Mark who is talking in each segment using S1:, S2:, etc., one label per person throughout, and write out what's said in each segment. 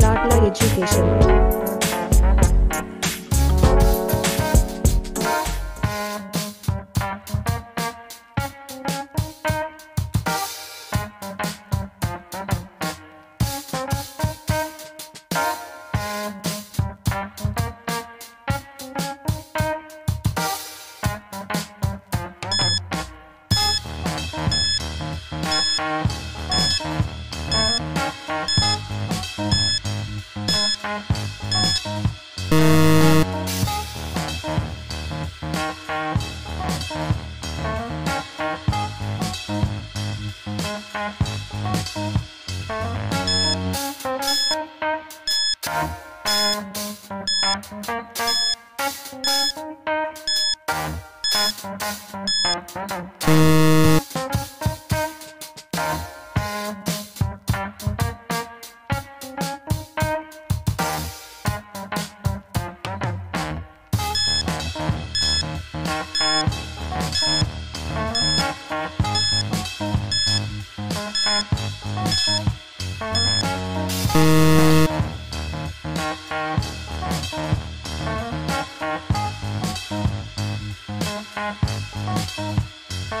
S1: Latla Education Thank
S2: mm. you. Música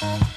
S2: Bye.